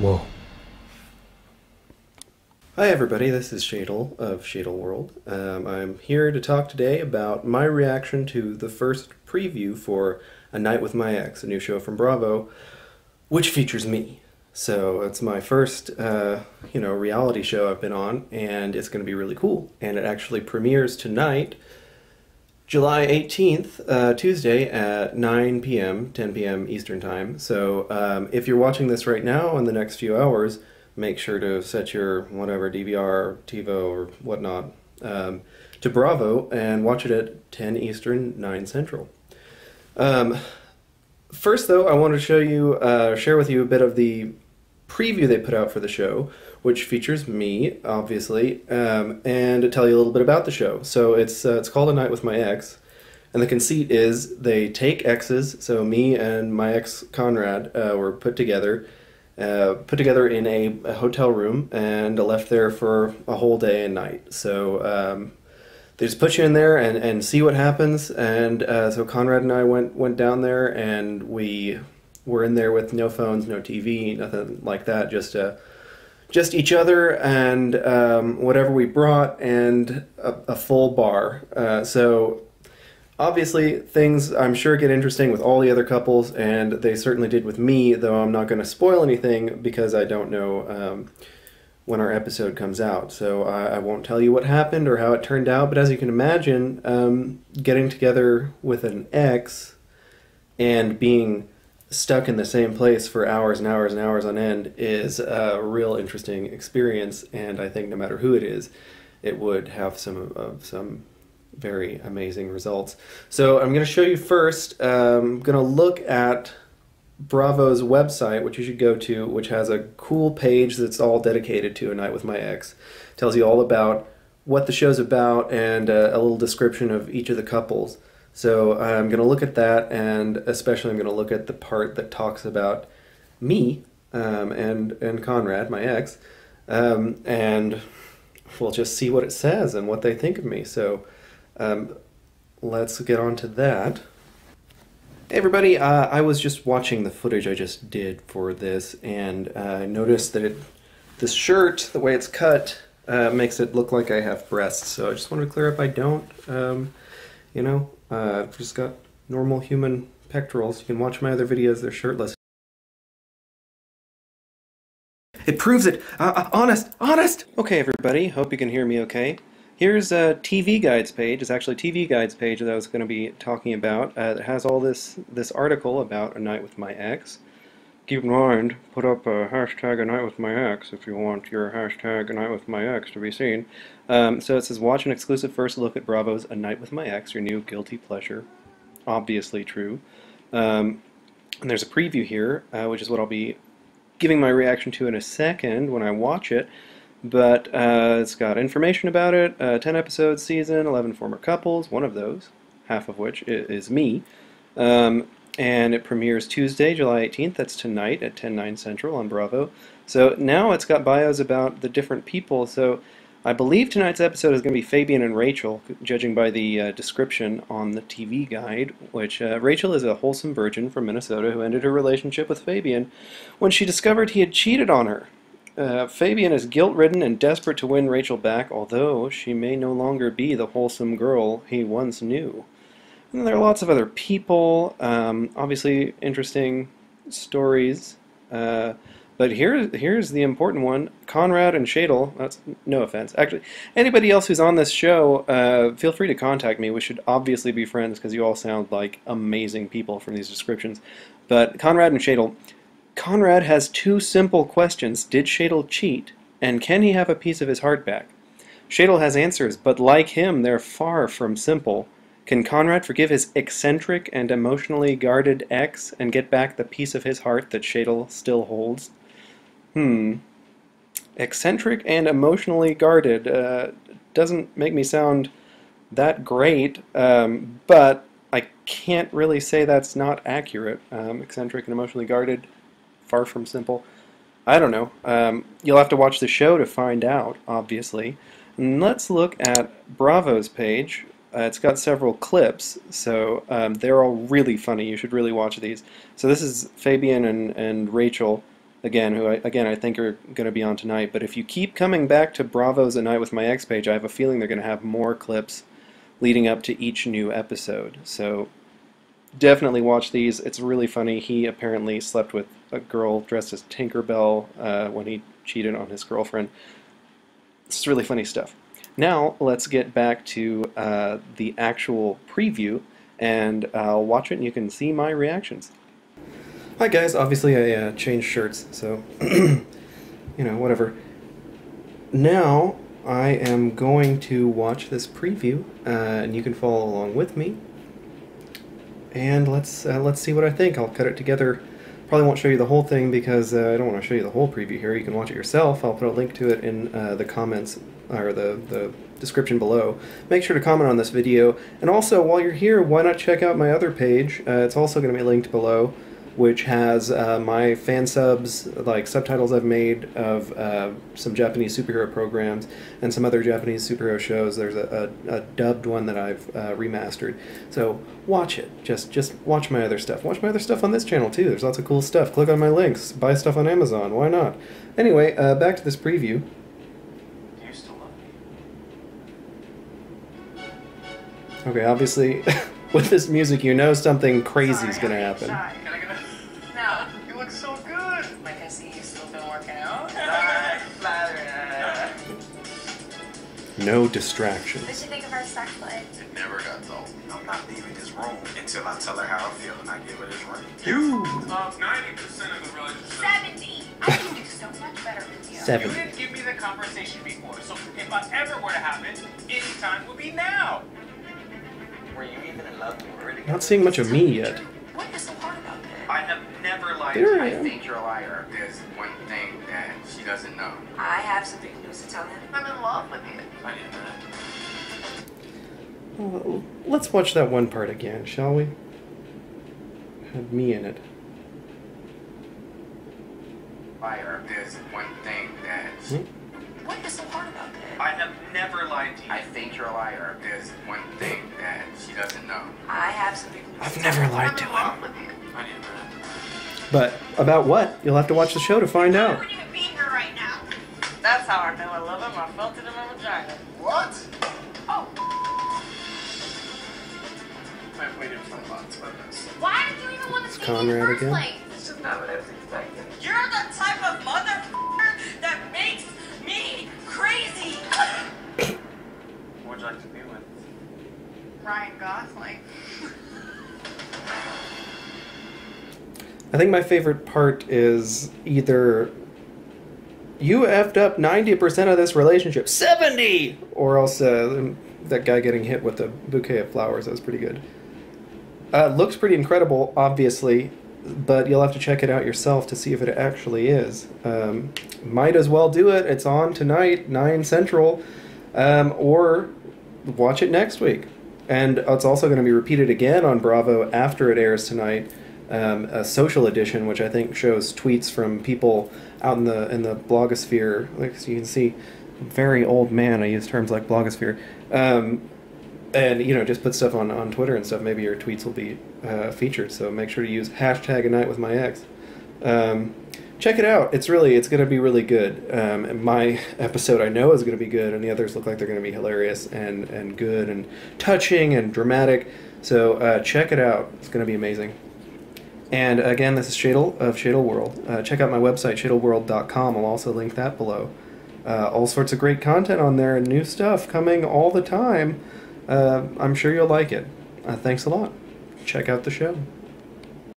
Whoa. Hi everybody, this is Schedel of Schedel World. Um, I'm here to talk today about my reaction to the first preview for A Night with My Ex, a new show from Bravo, which features me. So it's my first, uh, you know, reality show I've been on, and it's going to be really cool. And it actually premieres tonight, July 18th, uh, Tuesday at 9 p.m., 10 p.m. Eastern Time. So um, if you're watching this right now in the next few hours, make sure to set your whatever DVR, TiVo, or whatnot um, to Bravo and watch it at 10 Eastern, 9 Central. Um, first, though, I want to show you, uh, share with you a bit of the preview they put out for the show, which features me, obviously, um, and to tell you a little bit about the show. So it's uh, it's called A Night with My Ex, and the conceit is they take exes. So me and my ex Conrad uh, were put together. Uh, put together in a, a, hotel room and left there for a whole day and night. So um, they just put you in there and, and see what happens. And uh, so Conrad and I went went down there and we were in there with no phones, no TV, nothing like that. Just uh, just each other and um, whatever we brought and a, a full bar. Uh, so obviously things I'm sure get interesting with all the other couples, and they certainly did with me. Though I'm not going to spoil anything because I don't know. Um, when our episode comes out. So I, I, won't tell you what happened or how it turned out, but as you can imagine, um, getting together with an ex and being stuck in the same place for hours and hours and hours on end is a real interesting experience. And I think no matter who it is, it would have some of some very amazing results. So I'm going to show you first. Um, I'm going to look at Bravo's website, which you should go to, which has a cool page that's all dedicated to A Night with My Ex. tells you all about what the show's about and uh, a little description of each of the couples. So I'm going to look at that, and especially I'm going to look at the part that talks about me um, and and Conrad, my ex, um, and we'll just see what it says and what they think of me. So um, let's get on to that. Hey everybody, uh, I was just watching the footage I just did for this and uh, I noticed that it, this shirt, the way it's cut, uh, makes it look like I have breasts. So I just wanted to clear up I don't. Um, you know, uh, I've just got normal human pectorals. You can watch my other videos, they're shirtless. It proves it! Uh, uh, honest! Honest! Okay everybody, hope you can hear me okay. Here's a TV Guides page. It's actually TV Guides page that I was going to be talking about. Uh, it has all this this article about A Night with My Ex. Keep in mind, put up a hashtag A Night with My Ex if you want your hashtag A Night with My Ex to be seen. Um, so it says, watch an exclusive first look at Bravo's A Night with My Ex, your new guilty pleasure. Obviously true. Um, and there's a preview here, uh, which is what I'll be giving my reaction to in a second when I watch it but uh, it's got information about it, uh, 10 episodes season, 11 former couples, one of those, half of which is me. Um, and it premieres Tuesday, July 18th, that's tonight at 10, 9 central on Bravo. So now it's got bios about the different people, so I believe tonight's episode is going to be Fabian and Rachel, judging by the uh, description on the TV guide, which uh, Rachel is a wholesome virgin from Minnesota who ended her relationship with Fabian when she discovered he had cheated on her. Uh, Fabian is guilt-ridden and desperate to win Rachel back, although she may no longer be the wholesome girl he once knew. And there are lots of other people, um, obviously interesting stories, uh, but here, here's the important one. Conrad and Schedel, that's no offense. Actually, anybody else who's on this show, uh, feel free to contact me. We should obviously be friends because you all sound like amazing people from these descriptions. But Conrad and Schedel, Conrad has two simple questions. Did Schedel cheat? And can he have a piece of his heart back? Schedel has answers, but like him, they're far from simple. Can Conrad forgive his eccentric and emotionally guarded ex and get back the piece of his heart that Schedel still holds? Hmm. Eccentric and emotionally guarded uh, doesn't make me sound that great, um, but I can't really say that's not accurate. Um, eccentric and emotionally guarded far from simple. I don't know. Um, you'll have to watch the show to find out, obviously. And let's look at Bravo's page. Uh, it's got several clips, so um, they're all really funny. You should really watch these. So this is Fabian and, and Rachel again, who I, again I think are going to be on tonight. But if you keep coming back to Bravo's A Night with My Ex page, I have a feeling they're going to have more clips leading up to each new episode. So definitely watch these. It's really funny. He apparently slept with a girl dressed as Tinkerbell uh, when he cheated on his girlfriend. It's really funny stuff. Now let's get back to uh, the actual preview and I'll watch it and you can see my reactions. Hi guys, obviously I uh, changed shirts, so you know, whatever. Now I am going to watch this preview, uh, and you can follow along with me. And let's uh, let's see what I think. I'll cut it together. Probably won't show you the whole thing because uh, I don't want to show you the whole preview here. You can watch it yourself. I'll put a link to it in uh, the comments or the the description below. Make sure to comment on this video, and also while you're here, why not check out my other page? Uh, it's also going to be linked below which has uh, my fan subs, like subtitles I've made of uh, some Japanese superhero programs and some other Japanese superhero shows. There's a, a, a dubbed one that I've uh, remastered. So watch it. Just just watch my other stuff. Watch my other stuff on this channel too. There's lots of cool stuff. Click on my links. Buy stuff on Amazon. Why not? Anyway, uh, back to this preview. Okay, obviously, with this music, you know something crazy is going to happen. No distractions. What did you think of our sex life? It never got dull. I'm not leaving this room until I tell her how I feel and I give her this ring. You. Uh, 90% of the relationship. 70. I can do so much better with you. Seven. You didn't give me the conversation before, so if I ever were to have it, any time would be now. Were you even in love when we were together? Not seeing much of me yet. What is so hard about this? I have never lied There to I am. think you're a liar. There's one thing that she doesn't know. I have some big news to tell him. I'm in love with you. I didn't know that. Well, let's watch that one part again, shall we? Had me in it. Liar. There's one thing that she Hmm? I have never lied to you. I think you're a liar. There's one thing that she doesn't know. I have some big news I've to never tell him. lied I'm to in him. love with you. I didn't know that. But about what? You'll have to watch the show to find I out. wouldn't even be here right now. That's how I know I love him. I felt it in my vagina. What? Oh, I've waited for months for this. why did you even want to see me in Conrad the first again? place? This is not what I was expecting. You're the type of motherfucker that makes me crazy. Who would you like to be with? Ryan Gosling. I think my favorite part is either you effed up 90% of this relationship, 70! Or else uh, that guy getting hit with a bouquet of flowers. That was pretty good. Uh, looks pretty incredible, obviously, but you'll have to check it out yourself to see if it actually is. Um, might as well do it. It's on tonight, 9 Central, um, or watch it next week. And it's also going to be repeated again on Bravo after it airs tonight. Um, a social edition, which I think shows tweets from people out in the in the blogosphere. Like so you can see, very old man. I use terms like blogosphere, um, and you know just put stuff on on Twitter and stuff. Maybe your tweets will be uh, featured. So make sure to use hashtag a night with my ex. Um, check it out. It's really it's going to be really good. Um, my episode I know is going to be good, and the others look like they're going to be hilarious and and good and touching and dramatic. So uh, check it out. It's going to be amazing. And again, this is Schedel of Schedel World. Uh, check out my website, schedelworld.com. I'll also link that below. Uh, all sorts of great content on there and new stuff coming all the time. Uh, I'm sure you'll like it. Uh, thanks a lot. Check out the show.